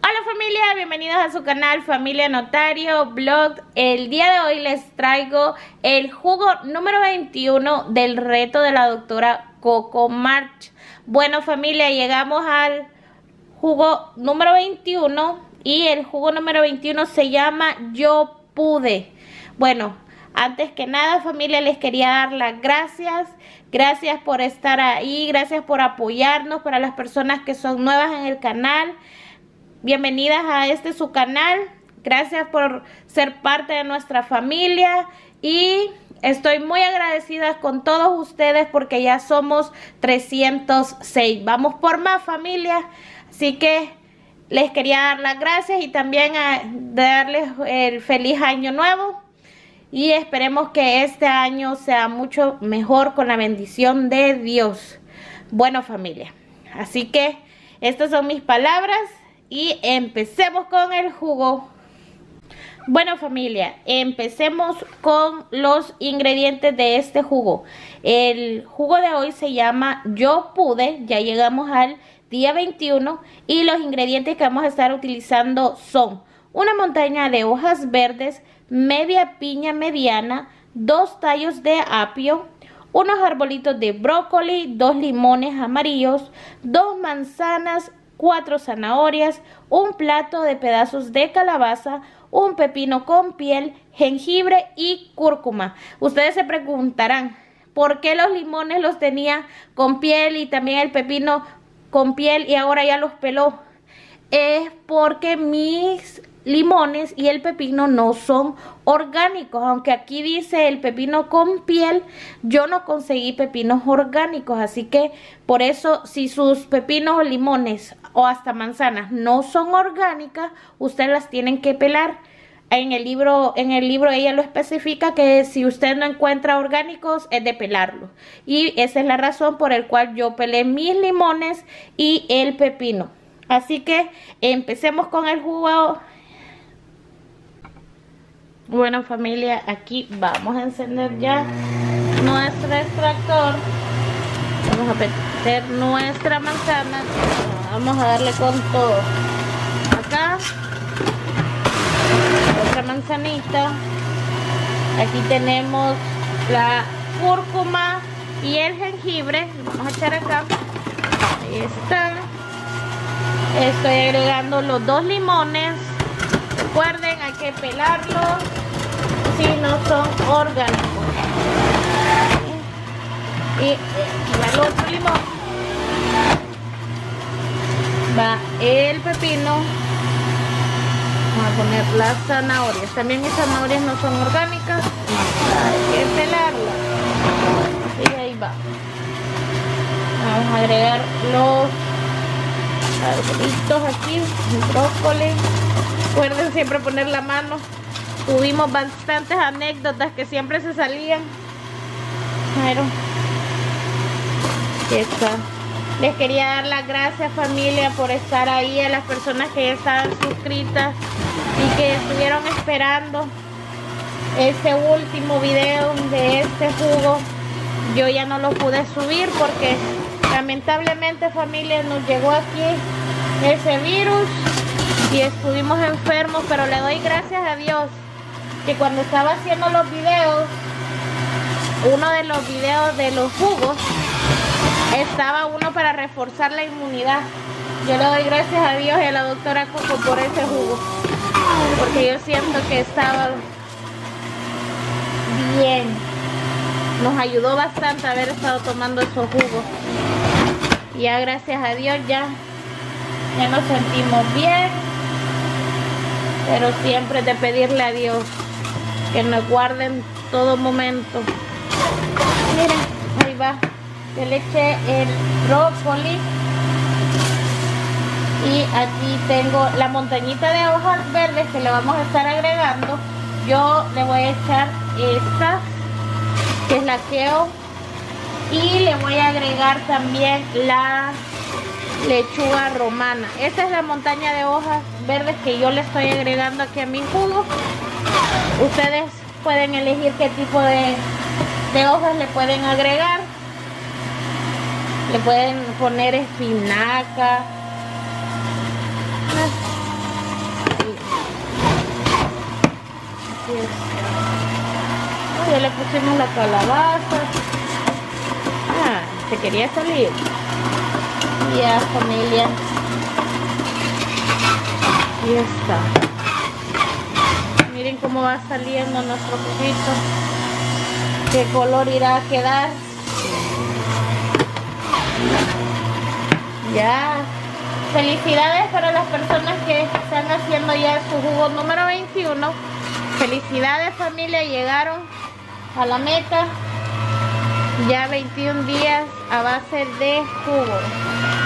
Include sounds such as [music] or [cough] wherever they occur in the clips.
Hola familia, bienvenidos a su canal Familia Notario Blog. El día de hoy les traigo el jugo número 21 del reto de la doctora Coco March. Bueno familia, llegamos al jugo número 21 y el jugo número 21 se llama Yo Pude. Bueno, antes que nada familia les quería dar las gracias. Gracias por estar ahí, gracias por apoyarnos para las personas que son nuevas en el canal. Bienvenidas a este su canal. Gracias por ser parte de nuestra familia y estoy muy agradecida con todos ustedes porque ya somos 306. Vamos por más familia. Así que les quería dar las gracias y también darles el feliz año nuevo. Y esperemos que este año sea mucho mejor con la bendición de Dios. Bueno familia, así que estas son mis palabras y empecemos con el jugo. Bueno familia, empecemos con los ingredientes de este jugo. El jugo de hoy se llama Yo Pude, ya llegamos al día 21 y los ingredientes que vamos a estar utilizando son una montaña de hojas verdes, media piña mediana, dos tallos de apio, unos arbolitos de brócoli, dos limones amarillos, dos manzanas, cuatro zanahorias, un plato de pedazos de calabaza, un pepino con piel, jengibre y cúrcuma. Ustedes se preguntarán, ¿por qué los limones los tenía con piel y también el pepino con piel y ahora ya los peló? Es porque mis limones y el pepino no son orgánicos, aunque aquí dice el pepino con piel, yo no conseguí pepinos orgánicos, así que por eso si sus pepinos o limones o hasta manzanas no son orgánicas, ustedes las tienen que pelar. En el libro, en el libro ella lo especifica que si usted no encuentra orgánicos es de pelarlo. Y esa es la razón por el cual yo pelé mis limones y el pepino. Así que empecemos con el jugo bueno familia, aquí vamos a encender ya nuestro extractor. Vamos a meter nuestra manzana. Vamos a darle con todo. Acá, otra manzanita. Aquí tenemos la cúrcuma y el jengibre. Vamos a echar acá. Ahí está. Estoy agregando los dos limones. Recuerden, hay que pelarlos si no son orgánicos. Y, el otro limón. Va el pepino. Vamos a poner las zanahorias. También mis zanahorias no son orgánicas. Hay que pelarlas. Y ahí va. Vamos a agregar los arbolitos aquí, el brócoli. Recuerden siempre poner la mano Tuvimos bastantes anécdotas que siempre se salían. Pero, está. Les quería dar las gracias familia por estar ahí, a las personas que ya estaban suscritas y que estuvieron esperando este último video de este jugo. Yo ya no lo pude subir porque lamentablemente familia nos llegó aquí ese virus y estuvimos enfermos, pero le doy gracias a Dios que cuando estaba haciendo los videos, uno de los videos de los jugos, estaba uno para reforzar la inmunidad. Yo le doy gracias a Dios y a la doctora Coco por ese jugo. Porque yo siento que estaba bien. Nos ayudó bastante haber estado tomando esos jugos. Ya gracias a Dios ya, ya nos sentimos bien. Pero siempre de pedirle a Dios que nos guarden todo momento. Miren, ahí va. Le eché el brócoli. Y aquí tengo la montañita de hojas verdes que le vamos a estar agregando. Yo le voy a echar esta, que es la queo. Y le voy a agregar también la lechuga romana. Esta es la montaña de hojas verdes que yo le estoy agregando aquí a mi jugo ustedes pueden elegir qué tipo de, de hojas le pueden agregar. Le pueden poner espinaca. Ah, ya le pusimos la calabaza. Ah, se quería salir. Ya familia. Y está. Cómo va saliendo nuestro juguito. Qué color irá a quedar. Ya. Felicidades para las personas que están haciendo ya su jugo número 21. Felicidades familia, llegaron a la meta. Ya 21 días a base de jugo.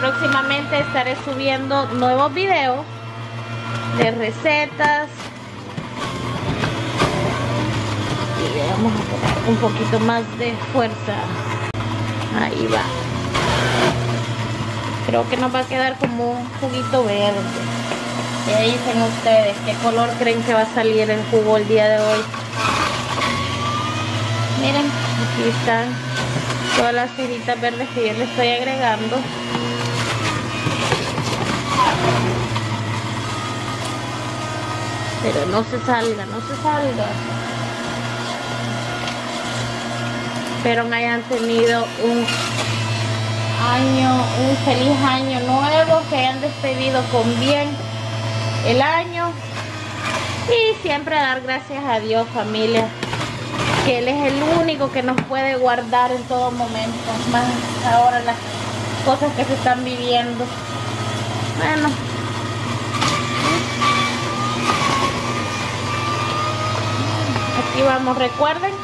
Próximamente estaré subiendo nuevos videos de recetas. Y vamos a poner un poquito más de fuerza. Ahí va. Creo que nos va a quedar como un juguito verde. Y ahí dicen ustedes qué color creen que va a salir el jugo el día de hoy. Miren, aquí están todas las ceritas verdes que yo le estoy agregando. Pero no se salga, no se salga. espero me hayan tenido un año, un feliz año nuevo, que hayan despedido con bien el año y siempre dar gracias a Dios familia, que Él es el único que nos puede guardar en todo momento, más ahora las cosas que se están viviendo. Bueno. Aquí vamos, recuerden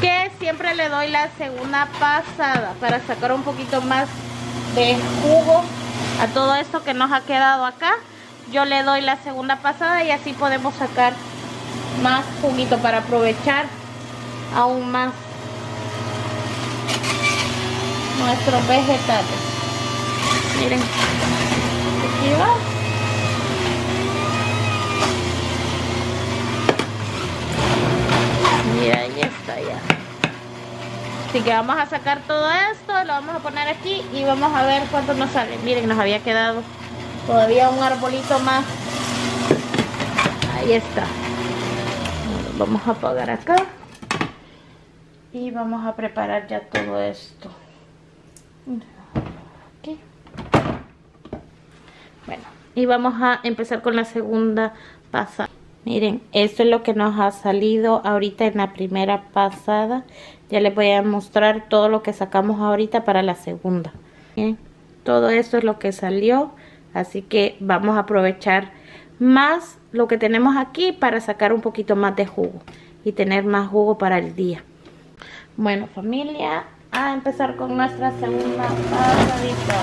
que siempre le doy la segunda pasada para sacar un poquito más de jugo a todo esto que nos ha quedado acá. Yo le doy la segunda pasada y así podemos sacar más juguito para aprovechar aún más nuestros vegetales. Miren aquí va así que vamos a sacar todo esto lo vamos a poner aquí y vamos a ver cuánto nos sale. Miren nos había quedado todavía un arbolito más. Ahí está. Vamos a apagar acá y vamos a preparar ya todo esto. Bueno y vamos a empezar con la segunda pasada miren esto es lo que nos ha salido ahorita en la primera pasada ya les voy a mostrar todo lo que sacamos ahorita para la segunda todo esto es lo que salió Así que vamos a aprovechar más lo que tenemos aquí para sacar un poquito más de jugo y tener más jugo para el día. Bueno familia, a empezar con nuestra segunda pasadita.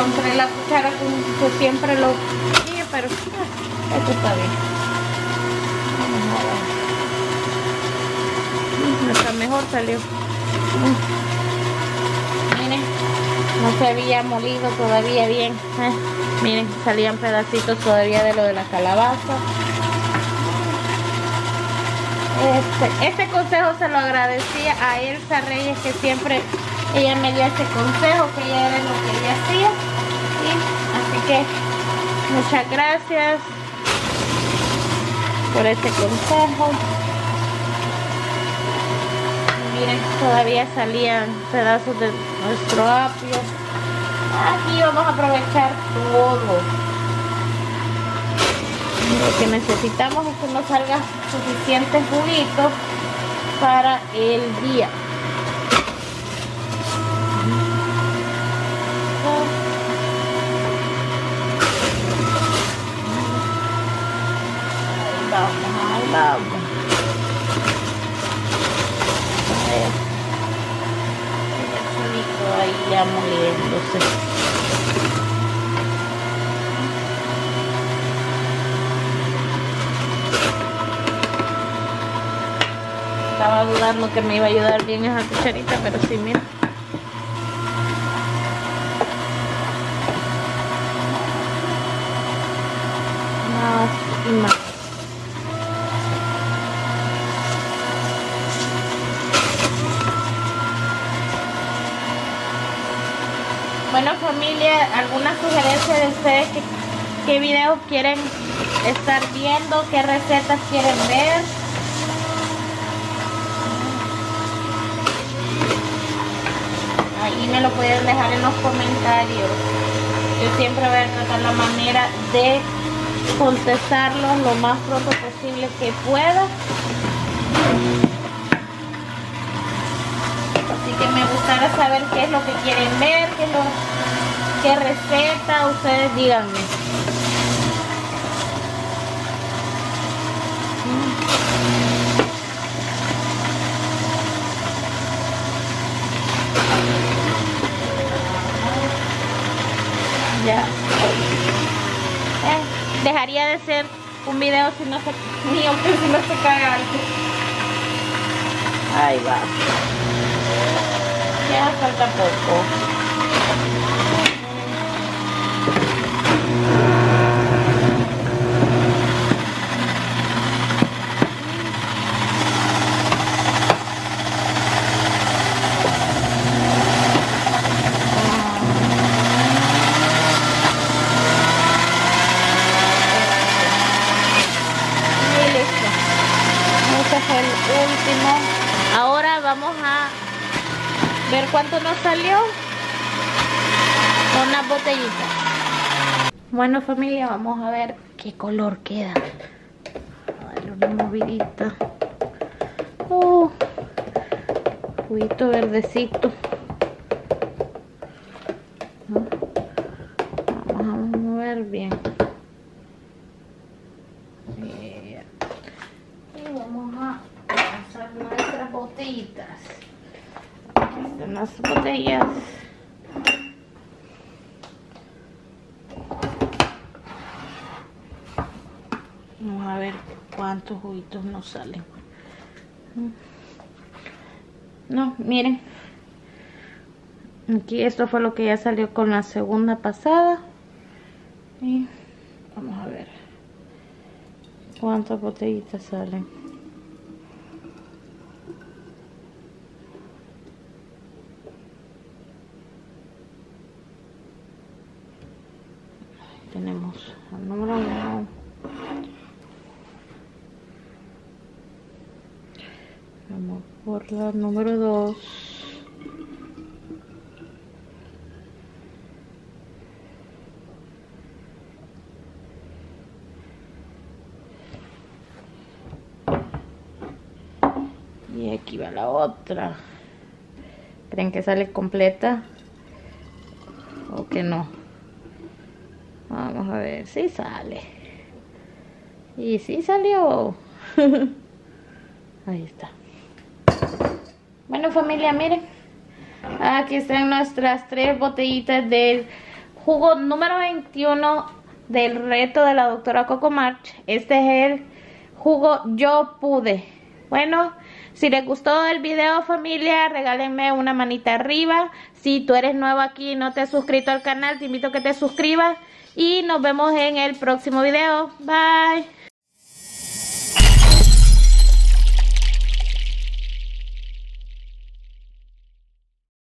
Encontré la cuchara que siempre lo sí, pero esto está bien. Vamos a ver. mejor salió no se había molido todavía bien eh, miren salían pedacitos todavía de lo de la calabaza este, este, consejo se lo agradecía a Elsa Reyes que siempre ella me dio ese consejo que ella era lo que ella hacía muchas gracias por este consejo. Miren todavía salían pedazos de nuestro apio. Aquí vamos a aprovechar todo. Lo que necesitamos es que nos salga suficiente juguito para el día ahí ahí vamos ahí ya moliéndose. Estaba dudando que me iba a ayudar bien esa cucharita, pero sí, mira. Más y más. Bueno familia, alguna sugerencia de ustedes que, qué videos quieren estar viendo, qué recetas quieren ver. Ahí me lo pueden dejar en los comentarios. Yo siempre voy a tratar la manera de contestarlos lo más pronto posible que pueda. Que me gustaría saber qué es lo que quieren ver, qué, lo, qué receta, ustedes díganme. Ya. Eh, dejaría de ser un video si no se, [laughs] mío que si no se cae algo. Ahí va. Ya falta poco. el último. Ahora vamos a ver cuánto nos salió con las botellitas. Bueno familia, vamos a ver qué color queda. A darle una movidita. Uh, juguito verdecito. Vamos a mover bien. botellitas. Aquí están las botellas. Vamos a ver cuántos juguitos nos salen. No, miren. Aquí esto fue lo que ya salió con la segunda pasada. Y vamos a ver cuántas botellitas salen. tenemos el número uno la número dos y aquí va la otra creen que sale completa o que no Vamos a ver si sale. Y si salió. [laughs] Ahí está. Bueno familia, miren. Aquí están nuestras tres botellitas del jugo número 21 del reto de la doctora Coco March. Este es el jugo Yo Pude. Bueno, si les gustó el video familia, regálenme una manita arriba. Si tú eres nuevo aquí y no te has suscrito al canal, te invito a que te suscribas. Y nos vemos en el próximo video. Bye.